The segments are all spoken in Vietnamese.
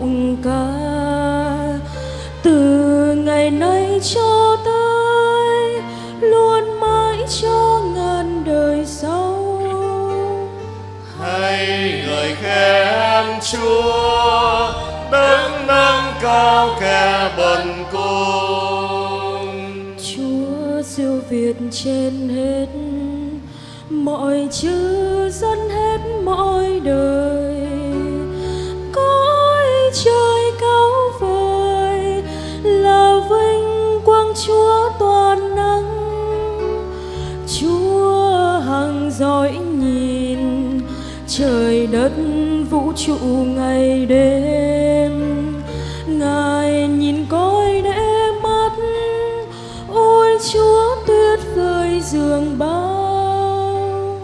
tụng ca từ ngày nay cho tới luôn mãi cho ngàn đời sau. Hãy ngợi khen Chúa đấng nâng cao kẻ bần cùng. Chúa siêu việt trên hết mọi chữ dân hết mọi đời trụ ngày đêm. Ngài nhìn coi để mắt ôi chúa tuyệt vời dường bao.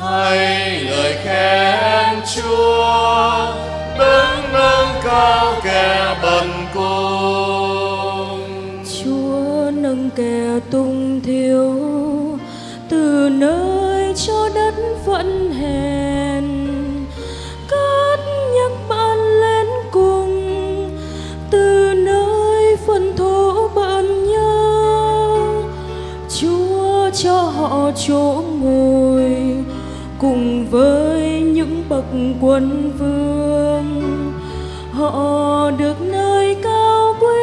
Hãy ngợi khen Chúa đấng nâng cao kẻ bần cùng. Chúa nâng kẻ tung chỗ ngồi cùng với những bậc quân vương. Họ được nơi cao quý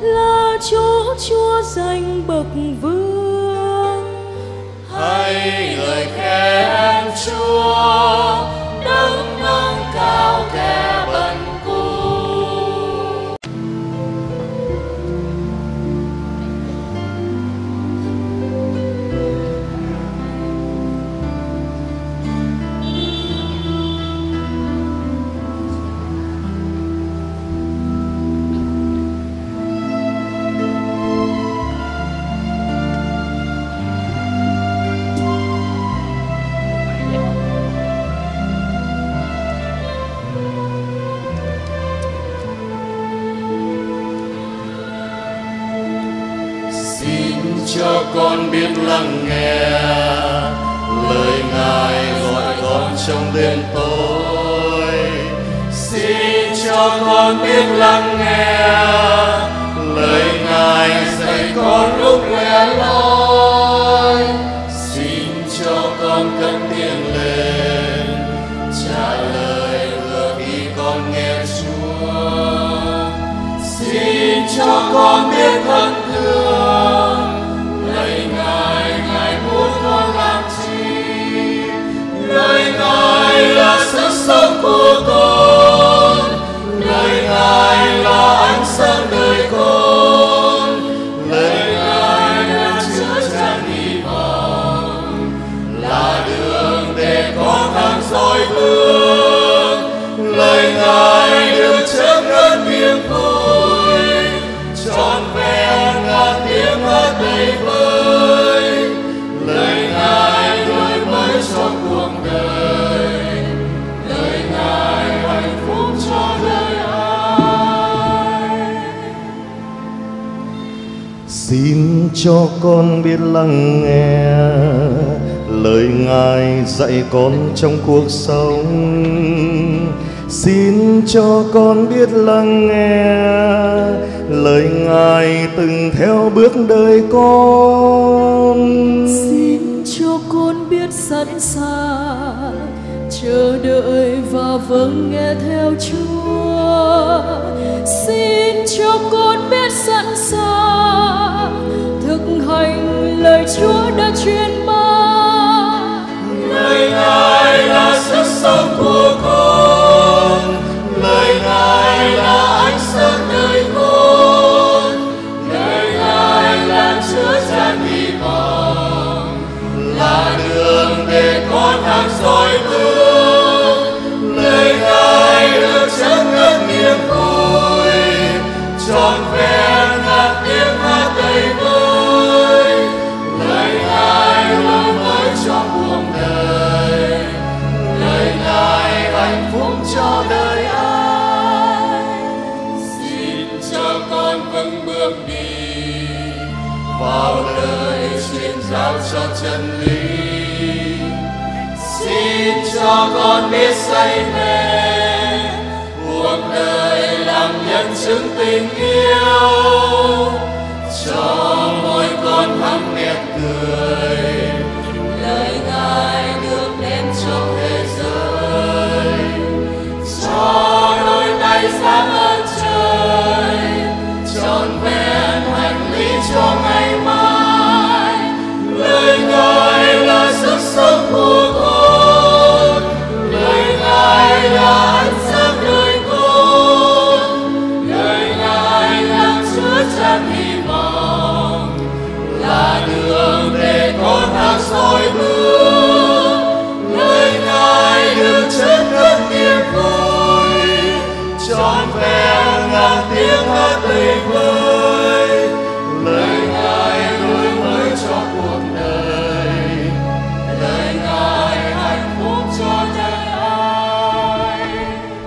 là chỗ chúa danh bậc vương. Hãy người khen Chúa cho con biết lắng nghe. Lời ngài gọi con trong đêm tối. Xin cho con biết lắng nghe. Lời ngài dạy con lúc lẻ loi xin cho con cất tiếng lên. Trả lời vừa khi con nghe chúa. Xin cho con biết thân thương. Ngài Xin cho con biết lắng nghe lời Ngài dạy con trong cuộc sống. Xin cho con biết lắng nghe lời Ngài từng theo bước đời con. xin cho con biết sẵn sàng, chờ đợi và vâng nghe theo chúa xin cho con biết sẵn sàng chúa đã truyền ban lời ngài là sức sống của con. Lời ngài là ánh sáng đời con. Lời ngài là chứa gian hy vọng. Là đường để con hàng soi bước. Truyền cho chân lý. Xin cho con biết say mê, cuộc nhân chứng tình yêu. Cho mỗi con thắm nét cười, lời ngài được đem cho thế giới. Cho đôi tay sáng trọn vẹn ngàn tiếng hát đầy vơi. Lời ngài đổi mới cho cuộc đời. Lời ngài hạnh phúc cho nhân ai.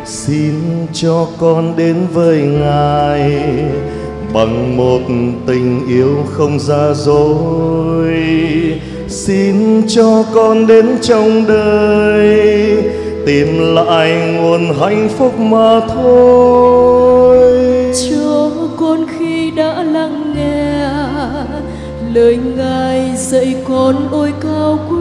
Xin cho con đến với ngài bằng một tình yêu không giả dối. Xin cho con đến trong đời tìm lại nguồn hạnh phúc mà thôi. Cho con khi đã lắng nghe lời ngài dạy con ôi cao quý